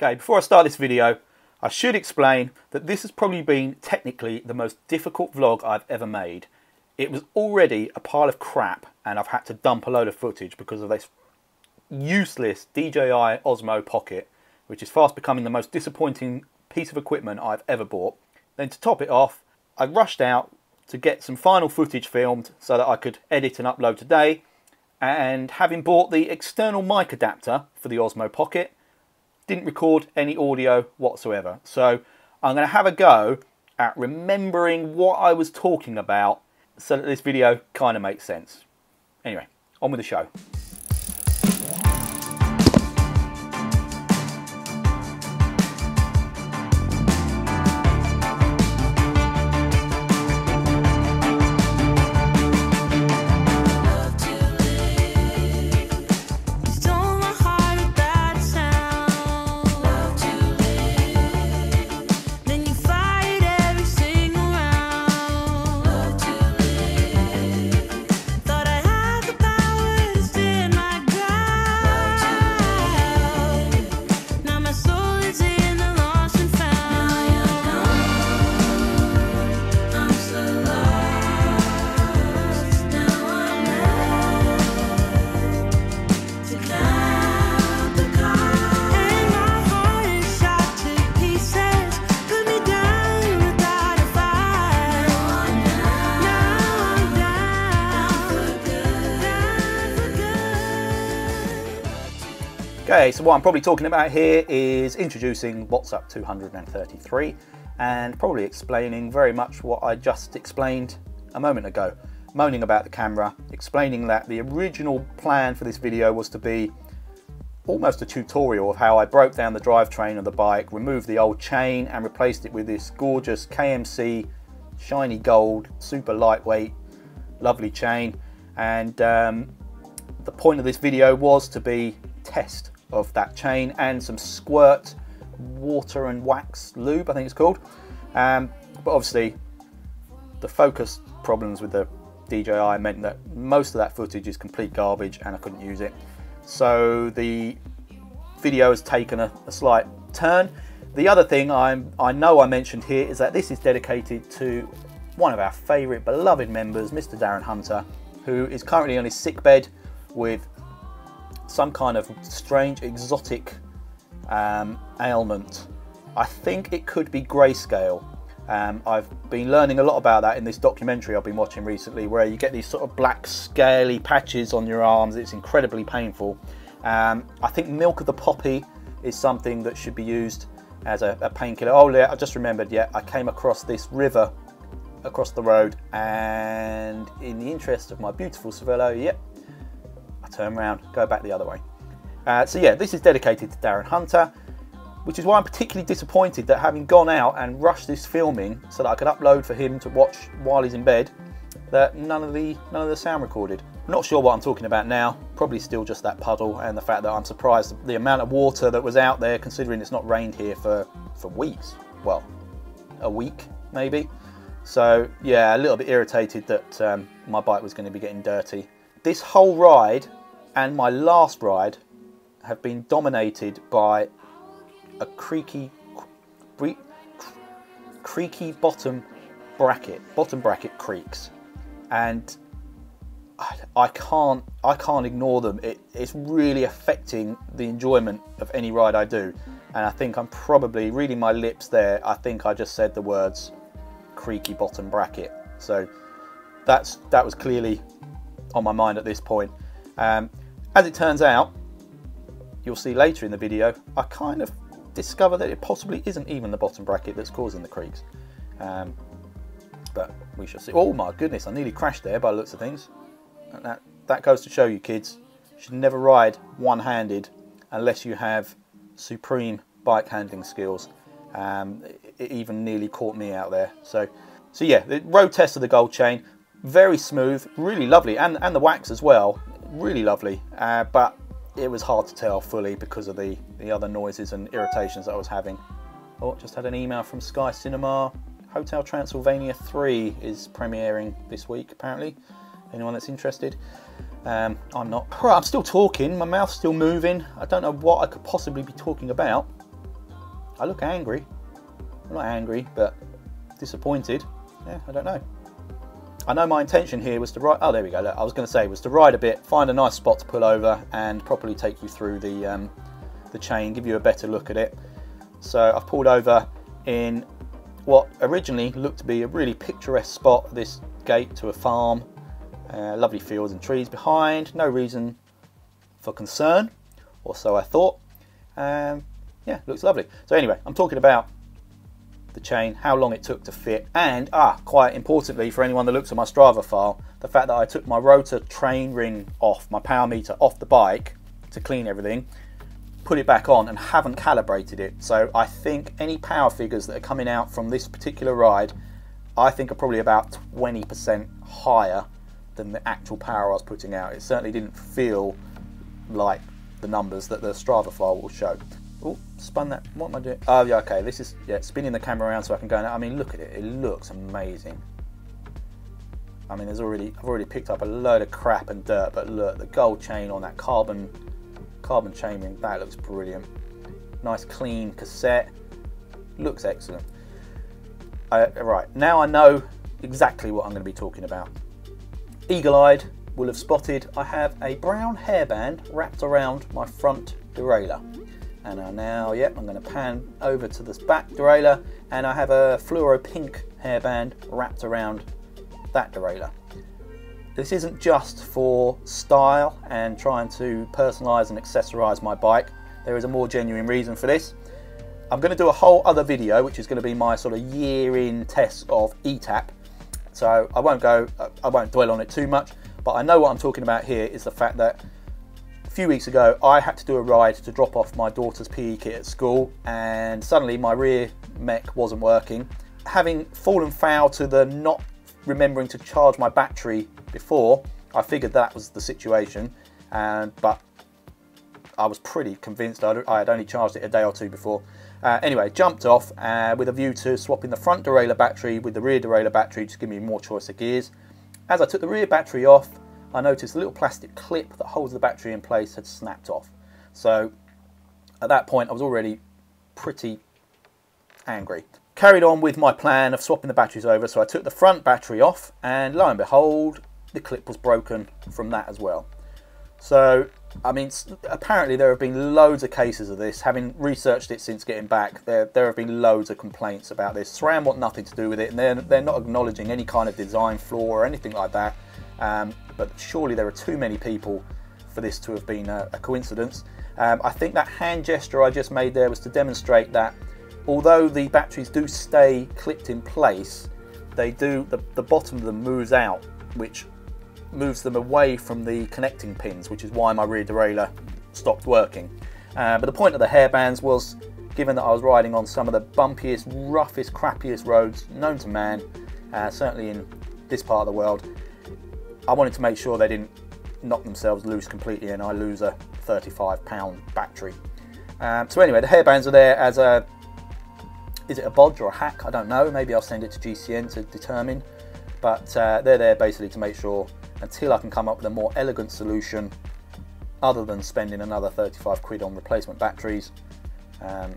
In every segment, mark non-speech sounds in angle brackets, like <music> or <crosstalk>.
Okay, before I start this video, I should explain that this has probably been technically the most difficult vlog I've ever made. It was already a pile of crap and I've had to dump a load of footage because of this useless DJI Osmo Pocket, which is fast becoming the most disappointing piece of equipment I've ever bought. Then to top it off, I rushed out to get some final footage filmed so that I could edit and upload today. And having bought the external mic adapter for the Osmo Pocket, didn't record any audio whatsoever. So I'm going to have a go at remembering what I was talking about so that this video kind of makes sense. Anyway, on with the show. Okay, so what I'm probably talking about here is introducing Watts Up 233 and probably explaining very much what I just explained a moment ago. Moaning about the camera, explaining that the original plan for this video was to be almost a tutorial of how I broke down the drivetrain of the bike, removed the old chain and replaced it with this gorgeous KMC shiny gold, super lightweight, lovely chain. And um, the point of this video was to be test of that chain and some squirt water and wax lube I think it's called. Um, but obviously the focus problems with the DJI meant that most of that footage is complete garbage and I couldn't use it. So the video has taken a, a slight turn. The other thing I'm, I know I mentioned here is that this is dedicated to one of our favourite beloved members Mr Darren Hunter who is currently on his sick bed with some kind of strange exotic um, ailment. I think it could be grayscale. Um, I've been learning a lot about that in this documentary I've been watching recently, where you get these sort of black scaly patches on your arms. It's incredibly painful. Um, I think milk of the poppy is something that should be used as a, a painkiller. Oh, yeah, I just remembered. Yeah, I came across this river across the road, and in the interest of my beautiful Cervelo, yep, Turn around, go back the other way. Uh, so yeah, this is dedicated to Darren Hunter, which is why I'm particularly disappointed that having gone out and rushed this filming so that I could upload for him to watch while he's in bed, that none of the none of the sound recorded. I'm not sure what I'm talking about now. Probably still just that puddle and the fact that I'm surprised the amount of water that was out there, considering it's not rained here for for weeks. Well, a week maybe. So yeah, a little bit irritated that um, my bike was going to be getting dirty. This whole ride and my last ride have been dominated by a creaky, creaky bottom bracket. Bottom bracket creaks, and I can't I can't ignore them. It, it's really affecting the enjoyment of any ride I do, and I think I'm probably reading my lips there. I think I just said the words creaky bottom bracket. So that's that was clearly on my mind at this point. Um, as it turns out, you'll see later in the video, I kind of discover that it possibly isn't even the bottom bracket that's causing the creaks. Um, but we shall see. Oh my goodness, I nearly crashed there by the looks of things. That, that goes to show you kids, you should never ride one-handed unless you have supreme bike handling skills. Um, it even nearly caught me out there. So, so yeah, the road test of the gold chain, very smooth, really lovely, and, and the wax as well, really lovely. Uh, but it was hard to tell fully because of the, the other noises and irritations that I was having. Oh, just had an email from Sky Cinema. Hotel Transylvania 3 is premiering this week, apparently. Anyone that's interested? Um, I'm not. I'm still talking, my mouth's still moving. I don't know what I could possibly be talking about. I look angry. I'm not angry, but disappointed. Yeah, I don't know. I know my intention here was to ride. Oh, there we go. Look, I was going to say was to ride a bit, find a nice spot to pull over, and properly take you through the um, the chain, give you a better look at it. So I've pulled over in what originally looked to be a really picturesque spot. This gate to a farm, uh, lovely fields and trees behind. No reason for concern, or so I thought. Um, yeah, looks lovely. So anyway, I'm talking about the chain, how long it took to fit, and ah, quite importantly for anyone that looks at my Strava file, the fact that I took my Rotor chainring off, my power meter off the bike to clean everything, put it back on and haven't calibrated it. So I think any power figures that are coming out from this particular ride, I think are probably about 20% higher than the actual power I was putting out. It certainly didn't feel like the numbers that the Strava file will show. Oh, spun that. What am I doing? Oh, yeah, okay. This is yeah, spinning the camera around so I can go. I mean, look at it. It looks amazing. I mean, there's already I've already picked up a load of crap and dirt, but look, the gold chain on that carbon carbon chainring that looks brilliant. Nice clean cassette. Looks excellent. Uh, right now, I know exactly what I'm going to be talking about. Eagle-eyed will have spotted I have a brown hairband wrapped around my front derailleur and I now, yep, I'm going to pan over to this back derailleur and I have a fluoro pink hairband wrapped around that derailleur. This isn't just for style and trying to personalise and accessorise my bike. There is a more genuine reason for this. I'm going to do a whole other video, which is going to be my sort of year-in test of ETAP. So I won't go, I won't dwell on it too much, but I know what I'm talking about here is the fact that few weeks ago, I had to do a ride to drop off my daughter's PE kit at school, and suddenly my rear mech wasn't working. Having fallen foul to the not remembering to charge my battery before, I figured that was the situation, and but I was pretty convinced I had only charged it a day or two before. Uh, anyway, jumped off uh, with a view to swapping the front derailleur battery with the rear derailleur battery to give me more choice of gears. As I took the rear battery off, I noticed the little plastic clip that holds the battery in place had snapped off. So at that point I was already pretty angry. Carried on with my plan of swapping the batteries over, so I took the front battery off and lo and behold, the clip was broken from that as well. So, I mean, apparently there have been loads of cases of this. Having researched it since getting back, there, there have been loads of complaints about this. SRAM want nothing to do with it, and they're, they're not acknowledging any kind of design flaw or anything like that. Um, but surely there are too many people for this to have been a, a coincidence. Um, I think that hand gesture I just made there was to demonstrate that although the batteries do stay clipped in place, they do the, the bottom of them moves out, which moves them away from the connecting pins, which is why my rear derailleur stopped working. Uh, but the point of the hairbands was, given that I was riding on some of the bumpiest, roughest, crappiest roads known to man, uh, certainly in this part of the world, I wanted to make sure they didn't knock themselves loose completely and I lose a 35 pound battery. Um, so anyway, the hairbands are there as a, is it a bodge or a hack? I don't know. Maybe I'll send it to GCN to determine. But uh, they're there basically to make sure until I can come up with a more elegant solution other than spending another 35 quid on replacement batteries, um,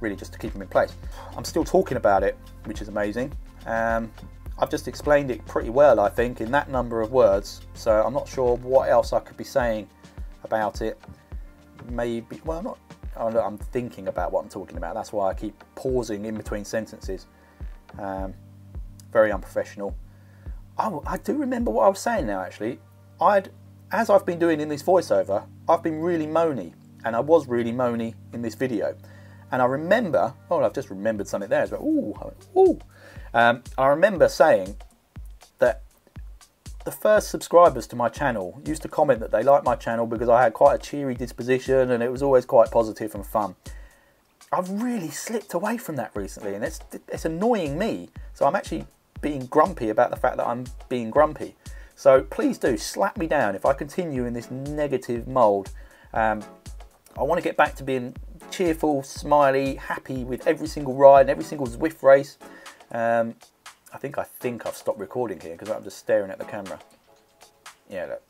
really just to keep them in place. I'm still talking about it, which is amazing. Um, I've just explained it pretty well, I think, in that number of words. So I'm not sure what else I could be saying about it. Maybe, well, I'm not, I'm thinking about what I'm talking about. That's why I keep pausing in between sentences. Um, very unprofessional. I, I do remember what I was saying now, actually. I'd, as I've been doing in this voiceover, I've been really moany, and I was really moany in this video. And I remember, oh, I've just remembered something there as well. Ooh, ooh. Um, I remember saying that the first subscribers to my channel used to comment that they liked my channel because I had quite a cheery disposition and it was always quite positive and fun. I've really slipped away from that recently and it's, it's annoying me. So I'm actually being grumpy about the fact that I'm being grumpy. So please do slap me down if I continue in this negative mould. Um, I want to get back to being cheerful, smiley, happy with every single ride and every single Zwift race. Um, I think I think I've stopped recording here because I'm just staring at the camera. Yeah, look,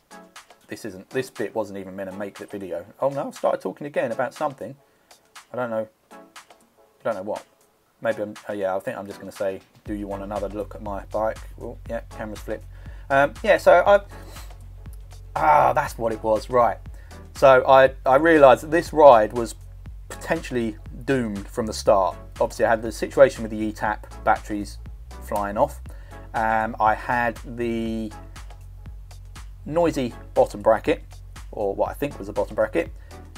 this isn't this bit wasn't even meant to make the video. Oh no, I've started talking again about something. I don't know. I don't know what. Maybe I'm, oh yeah, I think I'm just going to say, do you want another look at my bike? Well, yeah, camera's flipped. Um, yeah, so I, ah, that's what it was, right. So I, I realised that this ride was potentially doomed from the start. Obviously, I had the situation with the ETAP batteries flying off. Um, I had the noisy bottom bracket, or what I think was a bottom bracket.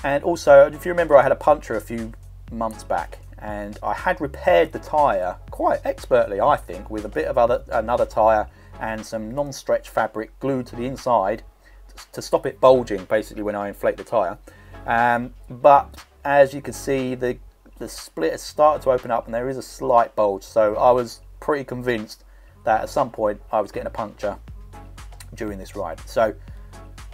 And also, if you remember, I had a puncture a few months back, and I had repaired the tyre quite expertly, I think, with a bit of other another tyre and some non-stretch fabric glued to the inside to stop it bulging, basically, when I inflate the tyre. Um, but as you can see, the the split has started to open up, and there is a slight bulge. So I was pretty convinced that at some point I was getting a puncture during this ride. So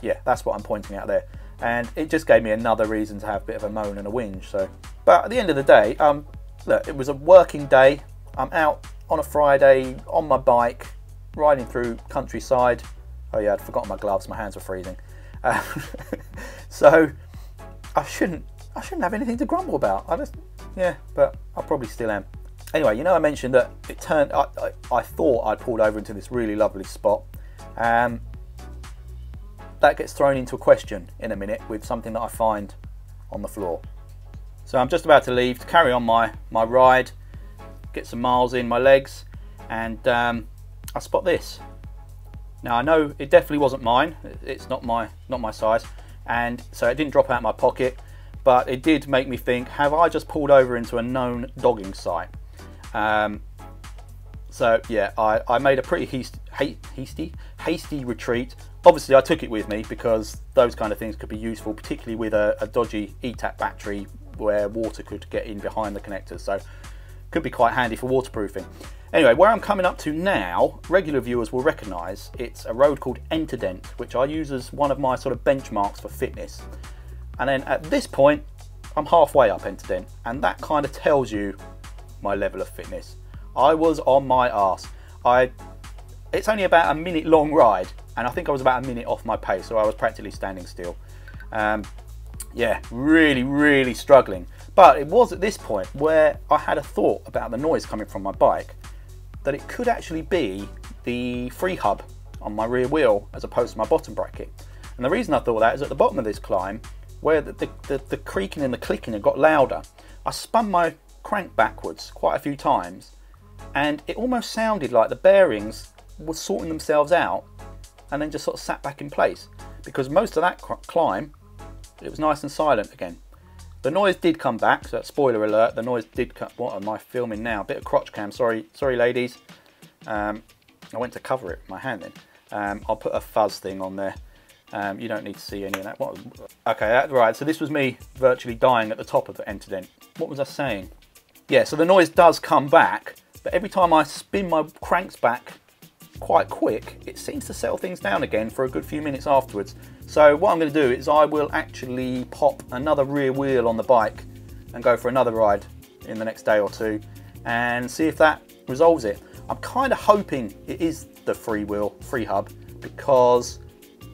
yeah, that's what I'm pointing out there. And it just gave me another reason to have a bit of a moan and a whinge. So, but at the end of the day, um, look, it was a working day. I'm out on a Friday on my bike, riding through countryside. Oh yeah, I'd forgotten my gloves. My hands were freezing. Uh, <laughs> so I shouldn't, I shouldn't have anything to grumble about. I just, yeah, but I probably still am. Anyway, you know, I mentioned that it turned. I, I, I thought I'd pulled over into this really lovely spot. Um, that gets thrown into a question in a minute with something that I find on the floor. So I'm just about to leave to carry on my, my ride, get some miles in my legs, and um, I spot this. Now I know it definitely wasn't mine. It's not my not my size, and so it didn't drop out of my pocket. But it did make me think: Have I just pulled over into a known dogging site? Um, so yeah, I, I made a pretty hasty, hasty, hasty retreat. Obviously, I took it with me because those kind of things could be useful, particularly with a, a dodgy ETAP battery where water could get in behind the connectors. So could be quite handy for waterproofing. Anyway, where I'm coming up to now, regular viewers will recognise it's a road called Enterdent, which I use as one of my sort of benchmarks for fitness. And then at this point, I'm halfway up Enterdent, and that kind of tells you my level of fitness. I was on my ass. I, it's only about a minute long ride, and I think I was about a minute off my pace, so I was practically standing still. Um, yeah, really, really struggling. But it was at this point where I had a thought about the noise coming from my bike that it could actually be the free hub on my rear wheel as opposed to my bottom bracket. And the reason I thought that is at the bottom of this climb, where the, the, the, the creaking and the clicking had got louder, I spun my crank backwards quite a few times and it almost sounded like the bearings were sorting themselves out and then just sort of sat back in place because most of that climb it was nice and silent again. The noise did come back so spoiler alert the noise did come what am I filming now? A bit of crotch cam sorry sorry ladies. Um, I went to cover it with my hand then. Um, I'll put a fuzz thing on there um, you don't need to see any of that what, okay that, right so this was me virtually dying at the top of the Enterdent what was I saying yeah so the noise does come back but every time I spin my cranks back quite quick, it seems to settle things down again for a good few minutes afterwards. So what I'm going to do is I will actually pop another rear wheel on the bike and go for another ride in the next day or two and see if that resolves it. I'm kind of hoping it is the free wheel, free hub, because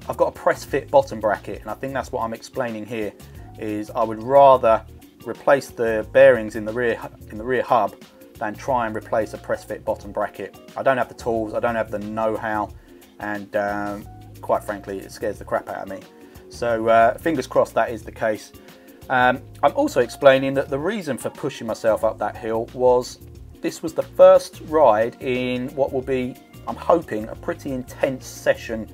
I've got a press fit bottom bracket and I think that's what I'm explaining here is I would rather replace the bearings in the rear in the rear hub than try and replace a press fit bottom bracket. I don't have the tools, I don't have the know-how, and um, quite frankly, it scares the crap out of me. So uh, fingers crossed that is the case. Um, I'm also explaining that the reason for pushing myself up that hill was this was the first ride in what will be, I'm hoping, a pretty intense session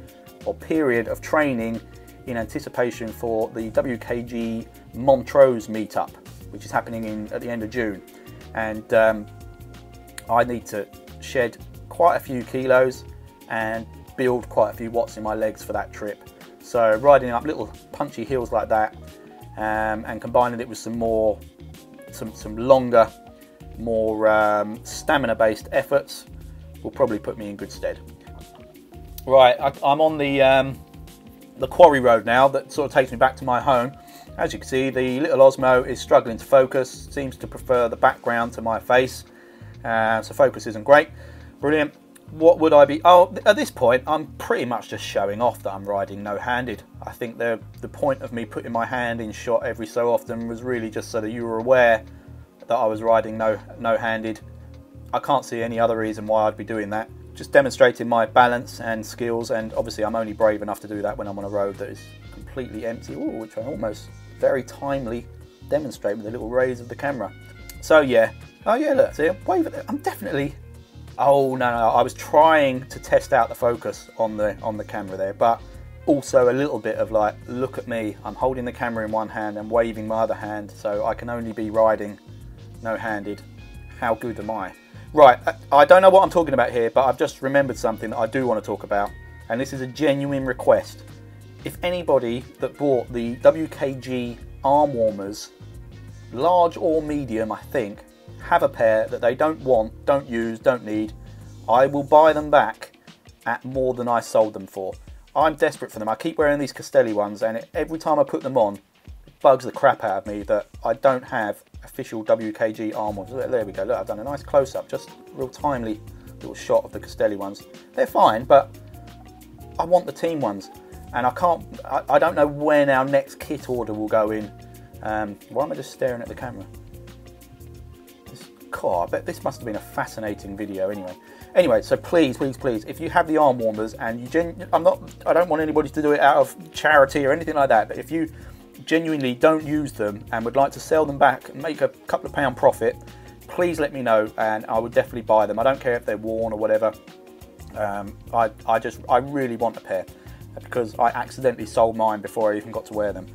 or period of training in anticipation for the WKG Montrose meetup, which is happening in at the end of June. And um, I need to shed quite a few kilos and build quite a few watts in my legs for that trip. So riding up little punchy hills like that um, and combining it with some more, some, some longer, more um, stamina based efforts will probably put me in good stead. Right, I, am on the, um, the quarry road now that sort of takes me back to my home. As you can see, the little Osmo is struggling to focus, seems to prefer the background to my face. Uh, so focus isn't great. Brilliant. What would I be? Oh, at this point, I'm pretty much just showing off that I'm riding no-handed. I think the the point of me putting my hand in shot every so often was really just so that you were aware that I was riding no no-handed. I can't see any other reason why I'd be doing that. Just demonstrating my balance and skills, and obviously I'm only brave enough to do that when I'm on a road that is completely empty, Ooh, which I almost very timely demonstrate with a little raise of the camera. So yeah, oh yeah, look, see, I'm. I'm definitely. Oh no, no, I was trying to test out the focus on the on the camera there, but also a little bit of like, look at me, I'm holding the camera in one hand and waving my other hand, so I can only be riding no-handed. How good am I? Right, uh, I don't know what I'm talking about here, but I've just remembered something that I do want to talk about, and this is a genuine request. If anybody that bought the WKG arm warmers, large or medium, I think, have a pair that they don't want, don't use, don't need, I will buy them back at more than I sold them for. I'm desperate for them. I keep wearing these Castelli ones, and every time I put them on, bugs the crap out of me that I don't have official WKG arm ones. There we go. Look, I've done a nice close-up, just real timely little shot of the Castelli ones. They're fine, but I want the team ones, and I can't. I, I don't know when our next kit order will go in. Um, why am I just staring at the camera? God, I bet this must have been a fascinating video anyway. Anyway, so please, please, please, if you have the arm warmers and you gen I'm not, I don't want anybody to do it out of charity or anything like that, but if you genuinely don't use them and would like to sell them back and make a couple of pound profit, please let me know and I would definitely buy them. I don't care if they're worn or whatever. Um, I, I just, I really want a pair because I accidentally sold mine before I even got to wear them.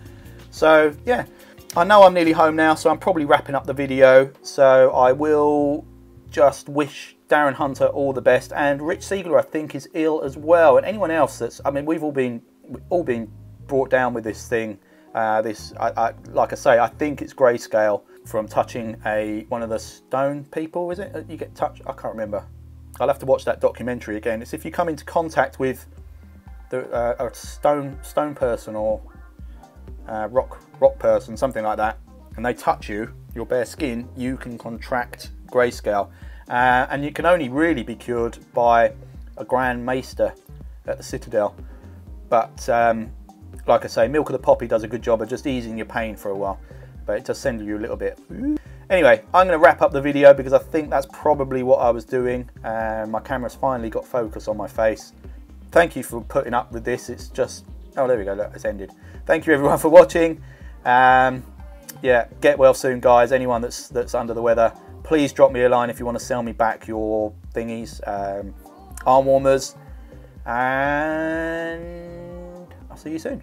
So yeah, I know I'm nearly home now, so I'm probably wrapping up the video. So I will just wish Darren Hunter all the best, and Rich Siegler I think is ill as well, and anyone else that's. I mean, we've all been all been brought down with this thing. Uh, this, I, I, like I say, I think it's grayscale from touching a one of the stone people. Is it? You get touched? I can't remember. I'll have to watch that documentary again. It's if you come into contact with the, uh, a stone stone person or uh, rock rock person, something like that, and they touch you, your bare skin, you can contract grayscale. Uh, and you can only really be cured by a Grand Maester at the Citadel. But um, like I say, Milk of the Poppy does a good job of just easing your pain for a while, but it does send you a little bit. Anyway, I'm going to wrap up the video because I think that's probably what I was doing. Uh, my camera's finally got focus on my face. Thank you for putting up with this. It's just, oh, there we go, look, it's ended. Thank you everyone for watching. Um, yeah, get well soon, guys. Anyone that's that's under the weather, please drop me a line if you want to sell me back your thingies, um, arm warmers, and I'll see you soon.